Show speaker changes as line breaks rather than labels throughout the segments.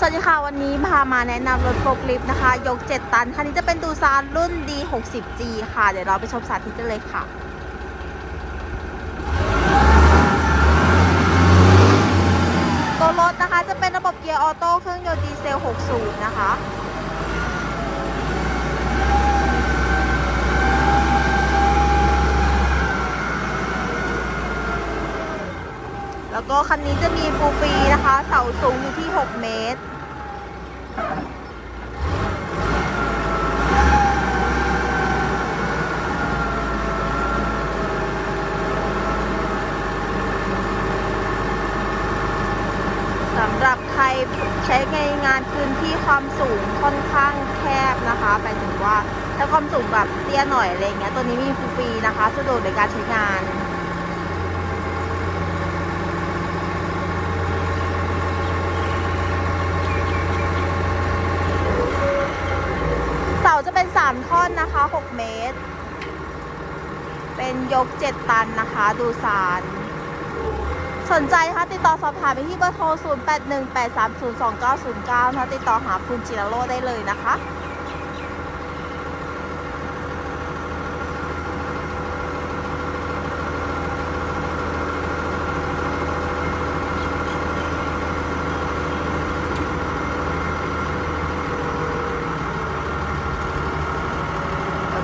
สวัสดีค่ะ วันนี้พามาแนะนำรถโฟล์คลิฟต์นะคะ ยก 7 ตัน คันนี้จะเป็น DOOSAN รุ่น D60G ค่ะ เดี๋ยวเราไปชมสาธิตกันเลยค่ะตัวรถนะคะจะเป็นระบบเกียร์ออโต้เครื่องยนต์ดีเซล6สูบนะคะ แล้วก็คันนี้จะมีฟูฟรีนะคะ เสาสูงอยู่ที่ 6 เมตร สำหรับใครใช้ในงานพื้นที่ความสูงค่อนข้างแคบนะคะหมายถึงว่าถ้าความสูงแบบเตี้ยหน่อยอะไรเงี้ย ตัวนี้มีฟรีนะคะ สะดวกในการใช้งาน เสาจะเป็น3ท่อนนะคะ6เมตร เป็นยก7ตันนะคะ ดูสาร สนใจคะติดต่อสอบถามไปที่เบอร์โทร 0818302909นะคะติดต่อหาคุณจิรโรได้เลยนะคะ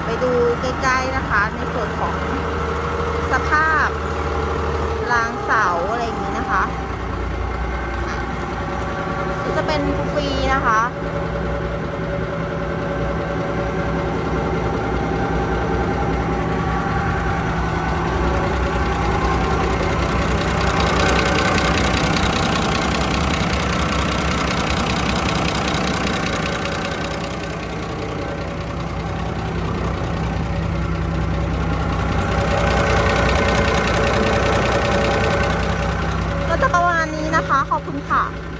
เดูใกล้ๆนะคะ ในส่วนของสภาพรางเสาอะไรอย่างนี้นะคะ จะเป็นฟรีนะคะ ก็จ